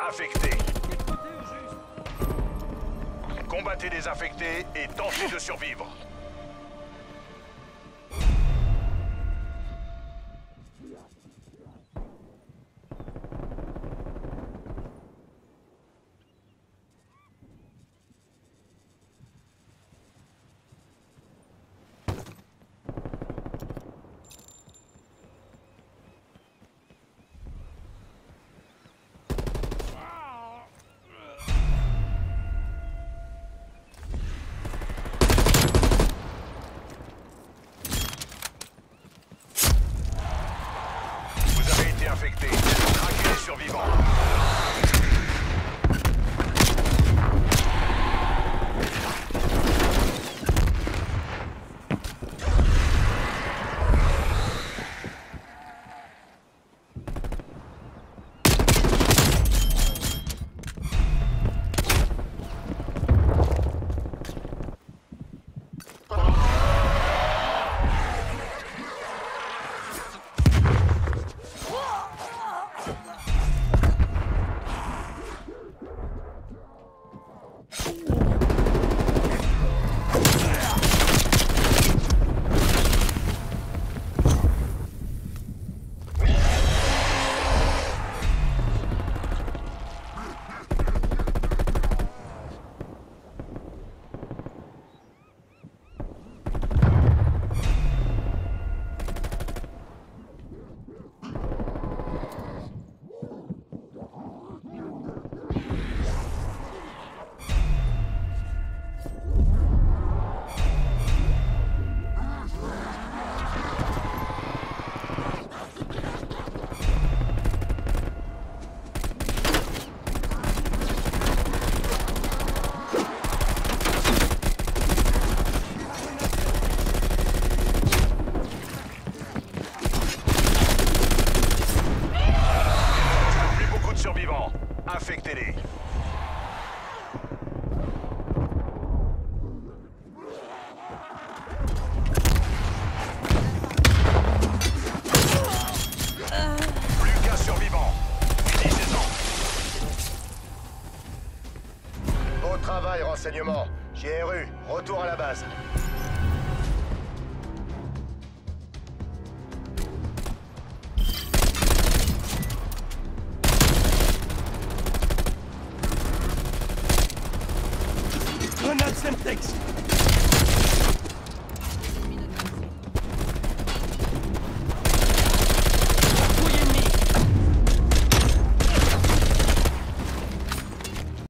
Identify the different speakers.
Speaker 1: affectés. Combattez les infectés et tentez de survivre. Vous avez été infecté. Traquez les survivants. Infectez-les. Plus qu'un survivant. Finissez-en.
Speaker 2: Bon travail, renseignement. GRU, retour à la base. and thinks